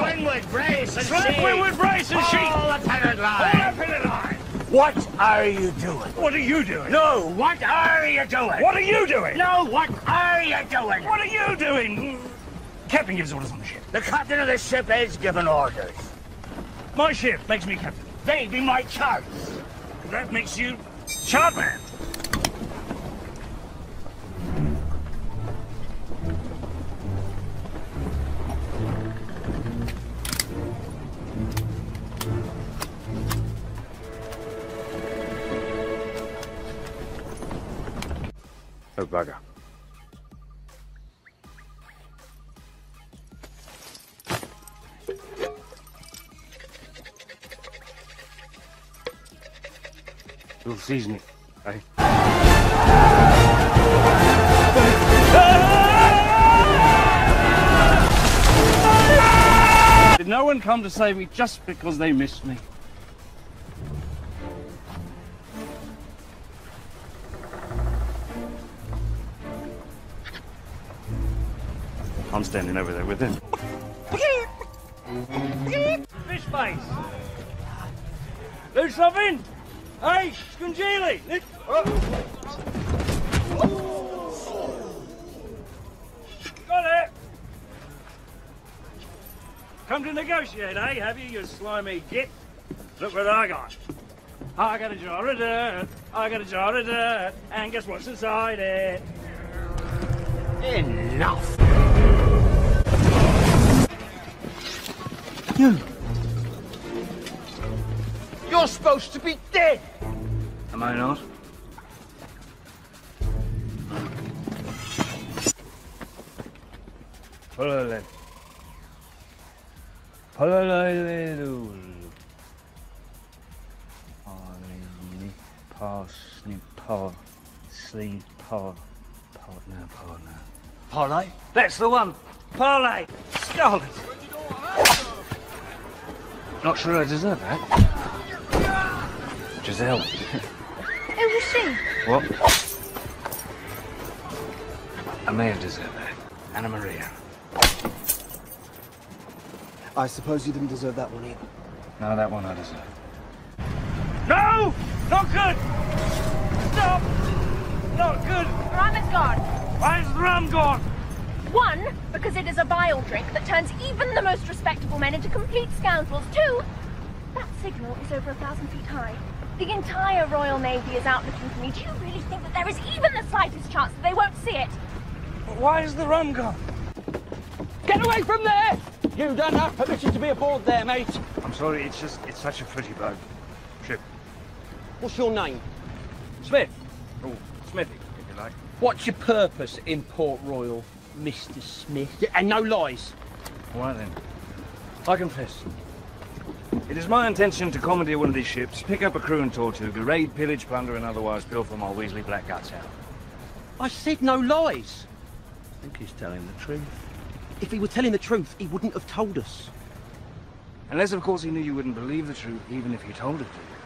windward brace and windward brace and sheet. All the pennant line. in the line. What are you doing? What are you doing? No, what are you doing? What are you doing? No, what are you doing? What are you doing? Captain gives orders on the ship. The captain of the ship is given orders. My ship makes me captain. They be my charts. That makes you chartman. Oh, bugger. Little seasoning, eh? Did no one come to save me just because they missed me? I'm standing over there with him. Fish face. Do something. Hey, Scungili. Got it. Come to negotiate, eh? Have you, you slimy git? Look what I got. I got a jar of dirt. I got a jar of dirt. And guess what's inside it? Enough. You're supposed to be dead. Am I not? Polole. Polole. Parsley, parsnip, parsley, par, partner, partner. Parlay? That's the one. Parlay. Scarlett. Not sure I deserve that. Giselle. Who was she? What? I may have deserved that. Anamaria. I suppose you didn't deserve that one either. No, that one I deserve. No! Not good! Stop! Not good! Rum is gone. Why is the rum gone? One, because it is a vile drink that turns even the most respectable men into complete scoundrels. Two, that signal is over a thousand feet high. The entire Royal Navy is out looking for me. Do you really think that there is even the slightest chance that they won't see it? But Why is the rum gone? Get away from there! You don't have permission to be aboard there, mate. I'm sorry, it's just, it's such a pretty boat. Ship. What's your name? Smith. Oh, Smithy, if you like. What's your purpose in Port Royal, Mr. Smith? Yeah, and no lies. Why then? I confess. It is my intention to commandeer one of these ships, pick up a crew and Tortuga, raid, pillage, plunder, and otherwise pilfer my weaselly black guts out. I said no lies. I think he's telling the truth. If he were telling the truth, he wouldn't have told us. Unless, of course, he knew you wouldn't believe the truth, even if he told it to you.